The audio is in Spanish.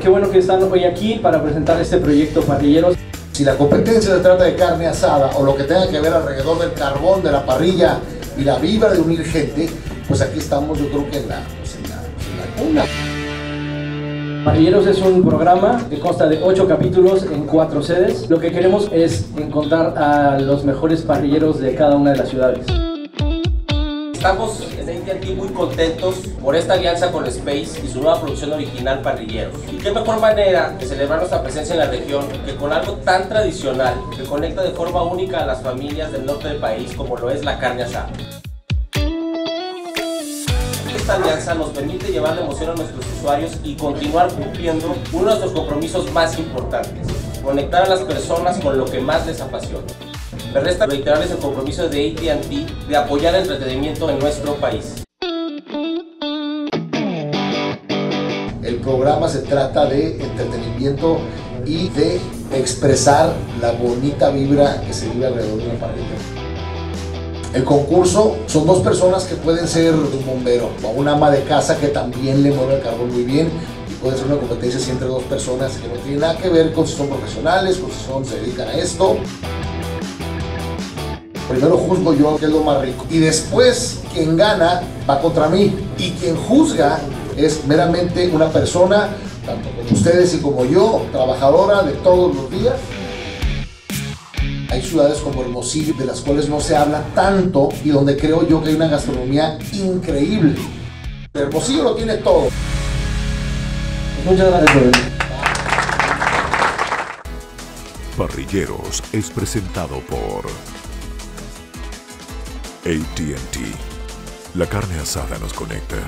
Qué bueno que están hoy aquí para presentar este proyecto Parrilleros. Si la competencia se trata de carne asada o lo que tenga que ver alrededor del carbón, de la parrilla y la vibra de unir gente, pues aquí estamos yo creo que en la, pues en la, en la cuna. Parrilleros es un programa que consta de ocho capítulos en cuatro sedes. Lo que queremos es encontrar a los mejores parrilleros de cada una de las ciudades. Estamos en AT&T muy contentos por esta alianza con Space y su nueva producción original Parrilleros. Y qué mejor manera de celebrar nuestra presencia en la región que con algo tan tradicional que conecta de forma única a las familias del norte del país como lo es la carne asada. Esta alianza nos permite llevar la emoción a nuestros usuarios y continuar cumpliendo uno de nuestros compromisos más importantes, conectar a las personas con lo que más les apasiona. Me resta reiterarles el compromiso de AT&T de apoyar el entretenimiento en nuestro país. El programa se trata de entretenimiento y de expresar la bonita vibra que se vive alrededor de una parrilla. El concurso son dos personas que pueden ser un bombero o una ama de casa que también le mueve el carbón muy bien y puede ser una competencia entre dos personas que no tiene nada que ver con si son profesionales, con si son, se dedican a esto. Primero juzgo yo que es lo más rico y después quien gana va contra mí y quien juzga es meramente una persona, tanto como ustedes y como yo, trabajadora de todos los días. Hay ciudades como Hermosillo de las cuales no se habla tanto y donde creo yo que hay una gastronomía increíble. Hermosillo lo tiene todo. Muchas gracias por venir. Parrilleros es presentado por ATT. La carne asada nos conecta.